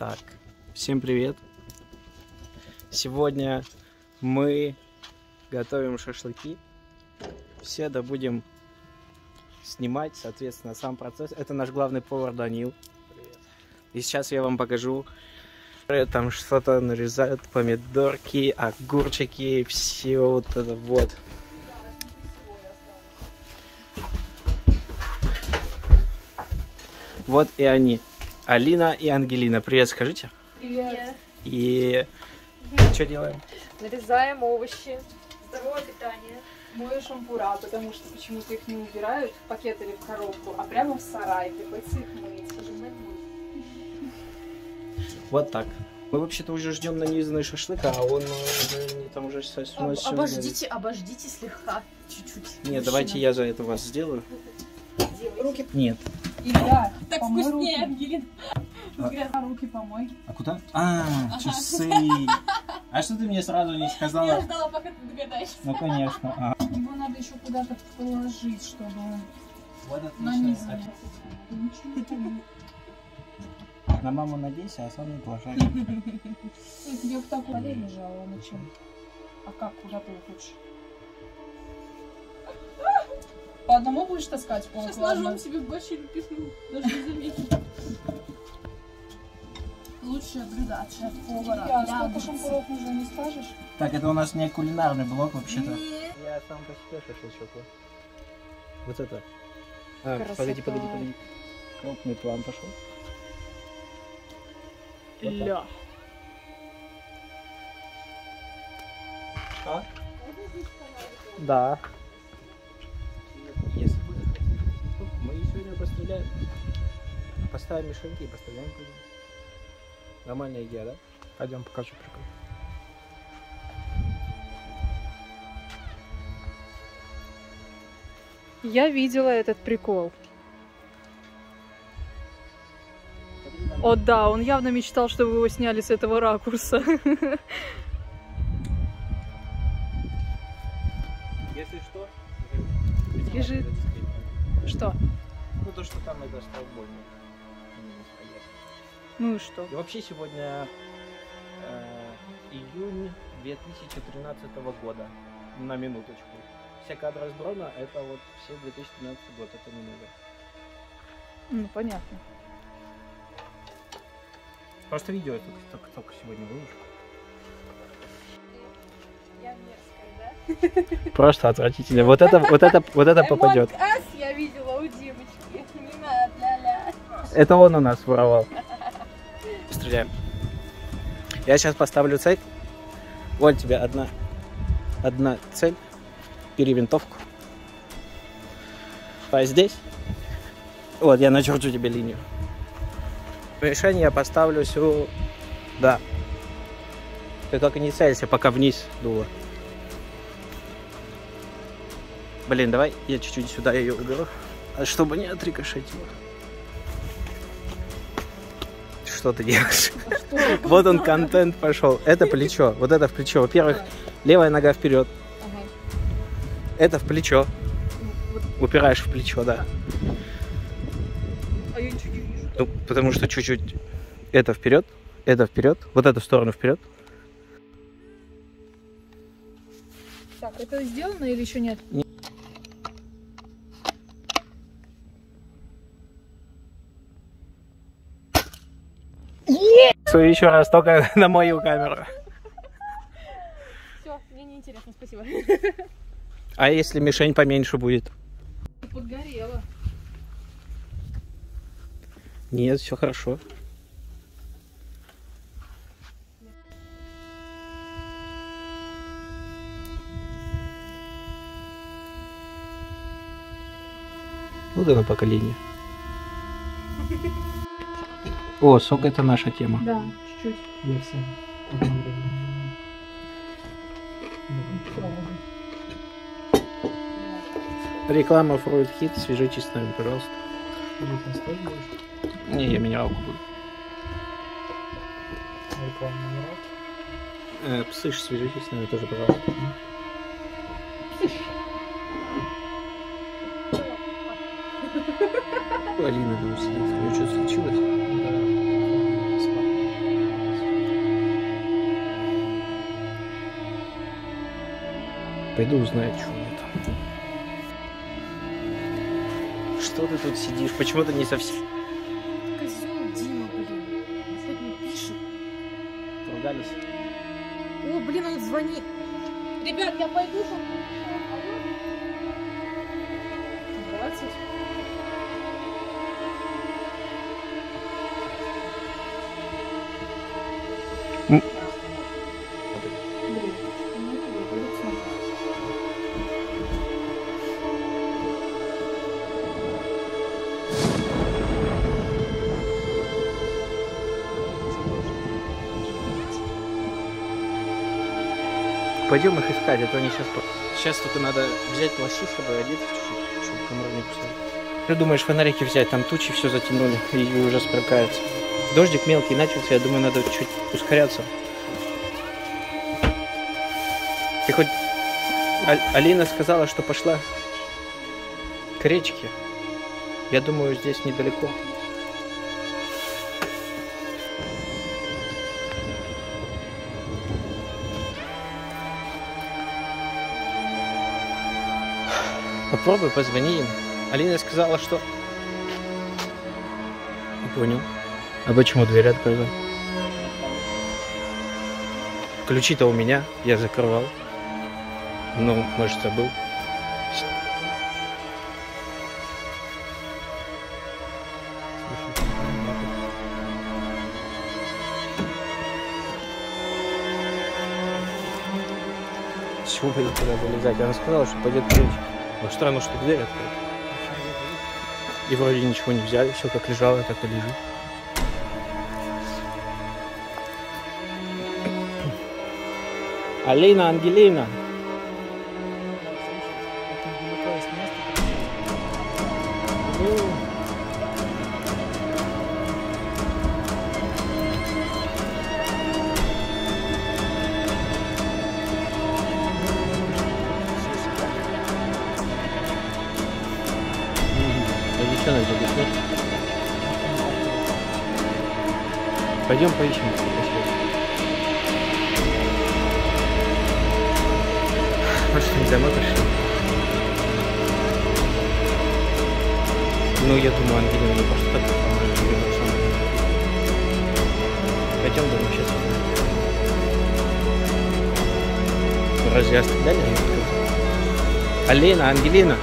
Так, всем привет. Сегодня мы готовим шашлыки. Все да будем снимать, соответственно, сам процесс. Это наш главный повар Данил. И сейчас я вам покажу. Там что-то нарезают, помидорки, огурчики, все вот это вот. Вот и они. Алина и Ангелина. Привет, скажите. Привет. И что делаем? Нарезаем овощи. Здоровое питание. Мою шампура, потому что почему-то их не убирают в пакет или в коробку, а прямо в сарай. Приходится их мыть. Вот так. Мы вообще-то уже ждем нанизанный шашлык, а он э, уже, там уже совсем... Об- всё обождите, обождите слегка, чуть-чуть. Нет, давайте я за это вас сделаю. Руки. Нет. Илья, Так помой вкуснее, руки. Ангелина. Грязно, руки помой. А куда? А, часы. А что ты мне сразу не Я сказала? ждала, пока ты догадаешься. Ну, конечно. А. Его надо еще куда-то положить, чтобы он Вот нанизан. На маму надейся, а сам не плашай. Я бы так поле лежала, на чем? А как, куда ты его хочешь? По одному будешь таскать? Сейчас ладно. ножом себе в башиль пихну, даже не заметит. Лучшее блюдо от шеф-повара. Я, для сколько шампуров уже не скажешь? Так, это у нас не кулинарный блок вообще-то. Я сам по себе шашлычок. вот. Вот это. А, Красота. погоди, погоди, погоди. Крупный план пошел. Вот. Ля. А? Да. Постреляем. Поставим мишеньки и постреляем будем. Нормальная идея, да? Пойдем покажу прикол. Я видела этот прикол. О да, он явно мечтал, чтобы его сняли с этого ракурса. Если что, Лежит. Что? Ну то, что там это столбойно. Ну и что? И вообще сегодня э, июнь 2013 года. На минуточку. Все кадры с дрона это вот все 2013 год, это не новое. Ну, понятно. Просто видео я только, только, только сегодня выложу. Я мерзкая, да? Просто отвратительно. Вот это, вот это, вот это попадет. Это он у нас воровал. Стреляем. Я сейчас поставлю цель. Вот тебе одна, одна цель. Бери винтовку. А здесь. Вот, я начерчу тебе линию. Решение я поставлю сюда. Ты только не целься, пока вниз дуло. Блин, давай я чуть-чуть сюда ее уберу, чтобы не отрикошетило. Что ты делаешь? Вот он контент пошел. Это плечо, вот это в плечо. Во-первых, левая нога вперед. Ага. Это в плечо. Упираешь в плечо, да. А я ничего не вижу. Ну, потому что чуть-чуть это вперед, это вперед, вот эту сторону вперед. Так, это сделано или еще нет? Еще раз, только на мою камеру. Все, мне не интересно, спасибо. А если мишень поменьше будет? Подгорело. Нет, все хорошо. Вот оно поколение. О, сок это наша тема. Да, чуть-чуть. Реклама Fruit Hit, свяжитесь с нами, пожалуйста. Не, я минералку буду. Э, Псыш, свяжитесь с нами тоже, пожалуйста. У Алины дома сидит. У нее что случилось? Пойду узнаю, что у меня там. Что ты тут сидишь? Почему ты не совсем... Козел Дима, блин. Хоть не пишет. Поругались? О, блин, он звонит. Ребят, я пойду. там. 20. Блин, Пойдем их искать, а то они сейчас... Сейчас только надо взять плащи с собой, одеться чуть-чуть, чтобы комар не кусал. Ты думаешь, фонарики взять? Там тучи все затянули и уже смеркается. Дождик мелкий начался, я думаю, надо чуть ускоряться. Ты хоть... А- Алина сказала, что пошла к речке. Я думаю, здесь недалеко. Попробуй, позвони им. Алина сказала, что... Не понял. А почему дверь открыла? Ключи-то у меня, я закрывал. Ну, может, забыл. С чего ей туда залезать? Она сказала, что пойдет к речке. Но странно, что дверь открыта. И вроде ничего не взяли, все как лежало, так и лежит. Алина, Ангелина. Девчонок здесь нет. Пойдем поищем. Может, не домой пришли? Ну, я думаю, Ангелина не пошла. так, по-моему. Пойдем домой сейчас. Разве оставляли? Алина, Ангелина.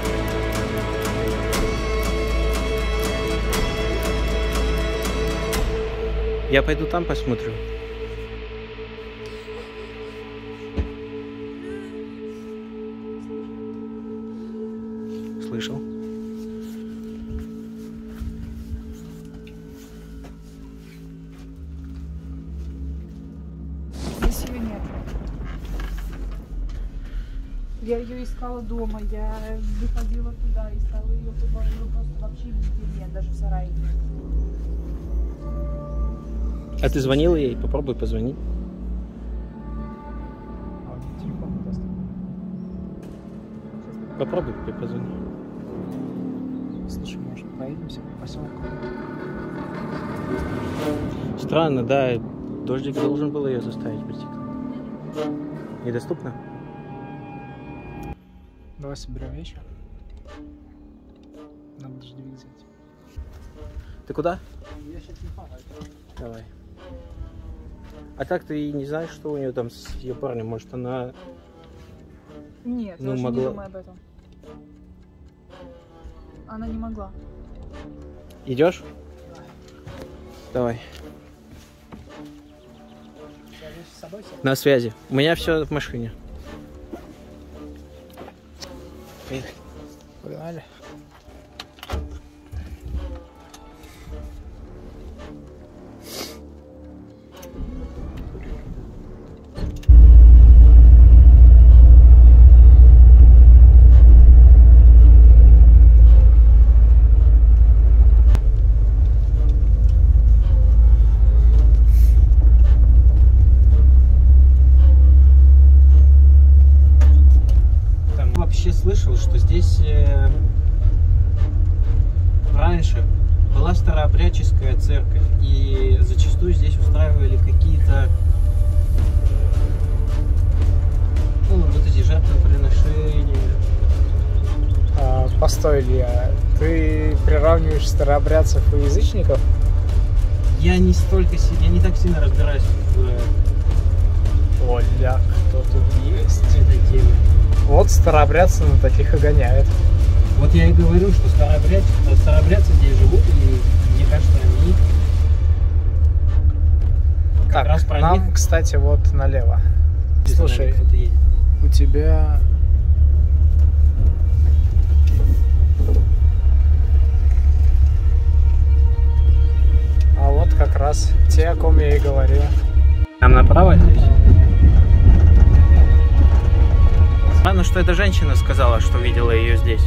Я пойду там посмотрю. Слышал? Здесь ее нет. Я ее искала дома, я выходила туда, искала ее ее просто вообще нигде нет, даже в сарае. А ты звонила ей? Попробуй позвонить. Попробуй ты позвони. Слушай, может, проедемся по поселку? Странно, да. Дождик должен был ее заставить прийти. Недоступно? Давай соберем вечер. Надо дождевик взять. Ты куда? Я сейчас не. Давай. А так ты не знаешь, что у нее там с ее парнем? Может, она... Нет, Ну, я могла- не думаю об этом. Она не могла. Идешь? Давай. На связи. У меня все в машине. Погнали. Раньше была старообрядческая церковь, и зачастую здесь устраивали какие-то ну, вот эти жертвоприношения, что, Илья, ты приравниваешь старообрядцев и язычников? Я не столько, я не так сильно разбираюсь в э, Оля, кто тут есть? теме. Вот старообрядцы на таких и гоняют. Вот я и говорю, что старообрядцы, старообрядцы здесь живут, и мне кажется, они как Так, раз про нам, них. кстати, вот налево. Слушай, кто-то едет. у тебя... А вот как раз те, о ком я и говорил. Нам направо здесь? Странно, что эта женщина сказала, что видела ее здесь.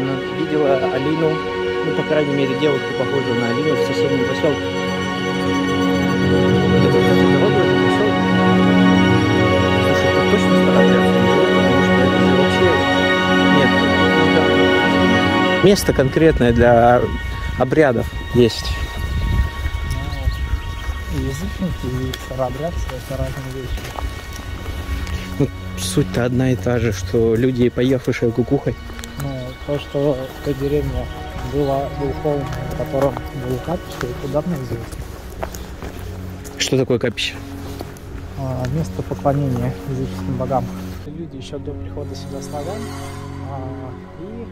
Она видела Алину, ну, по крайней мере, девушку, похожую на Алину, в соседнем поселке. Это, кстати, дорога в поселок. Слушай, это точно поселок, потому что это же вообще... Нет, место конкретное для обрядов есть. И язычники, и старообрядцы — это разные вещи. Суть-то одна и та же, что люди, поехавшие кукухой, Ну, то, что в той деревне было, был холм, на котором был капище, это давно известно. что такое капище? А, место поклонения языческим богам. Люди еще до прихода сюда славян, а, и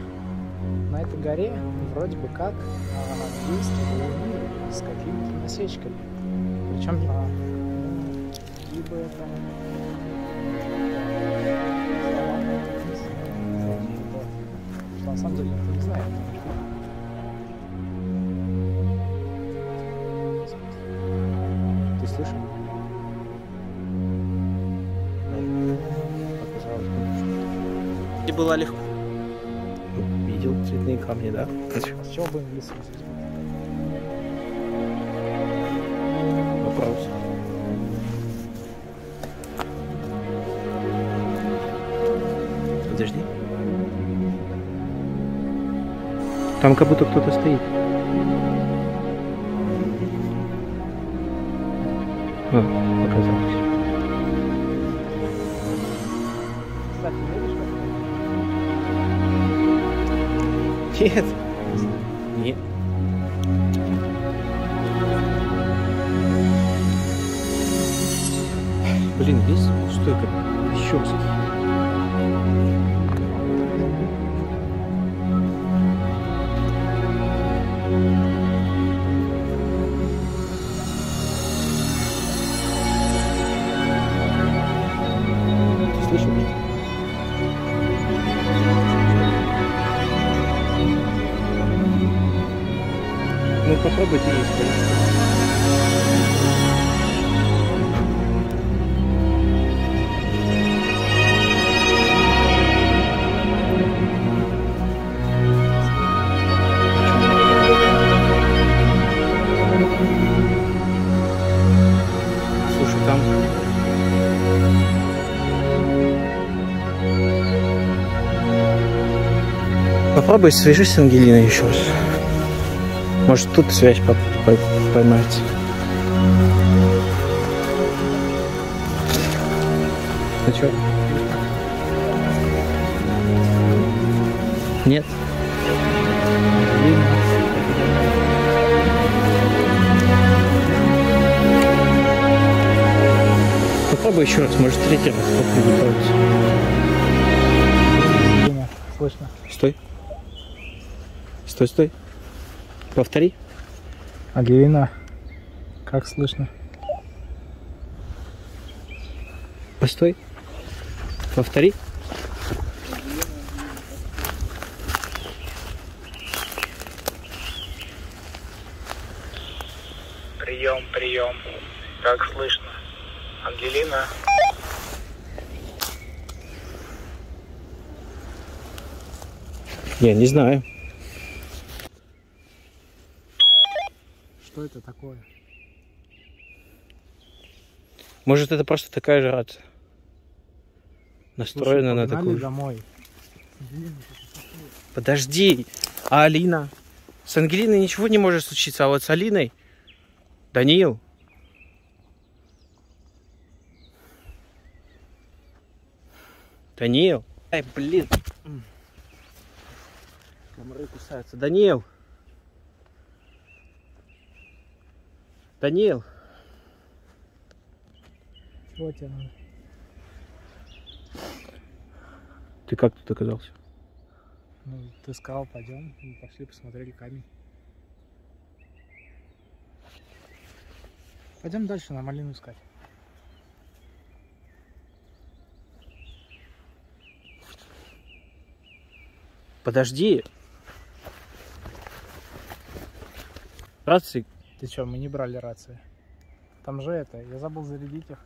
на этой горе вроде бы как а, есть мир с какими-то насечками. Причем а, либо это самом деле никто не знает. Ты слышал? Показалось, Где была легко. Ну, Видел цветные камни, да? А с чего бы им здесь быть? Там как будто кто-то стоит. О, показалось. Кстати, не видишь, как Нет. Нет. Блин, весь стойка щёрский. Ты Попробуй свяжись с Ангелиной еще раз. Может тут связь по- по- поймается. Ну чё? Нет? Попробуй еще раз, может третий раз попробуй слышно? Стой. Стой, стой. Повтори. Ангелина, как слышно? Постой. Повтори. Прием, прием. Как слышно? Ангелина. Я не знаю. Это такое? Может, это просто такая же рация? Слушай, Настроена на погнали такую. домой. Подожди, а Алина? С Ангелиной ничего не может случиться, а вот с Алиной... Даниил? Даниил? Ай, блин. Комары кусаются. Даниил? Даниил? Чего тебе надо? Ты как тут оказался? Ну, ты сказал, пойдем, мы пошли посмотрели камень. Пойдем дальше на малину искать. Подожди. Рации Ты что, мы не брали рации? Там же это, я забыл зарядить их.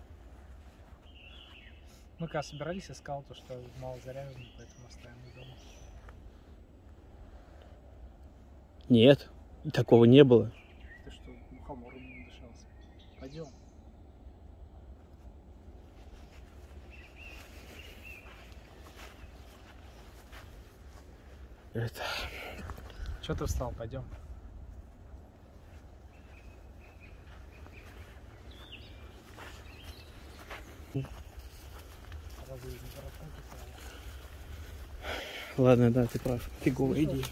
Мы когда собирались, искал то, что мало заряжено, поэтому оставим их дома. Нет, такого не было. Ты что, мухомором не дышался? Пойдем. Это... Че ты встал? Пойдем. Разве не барахолка стояла? Ладно, да, ты прав. Фиговая идея.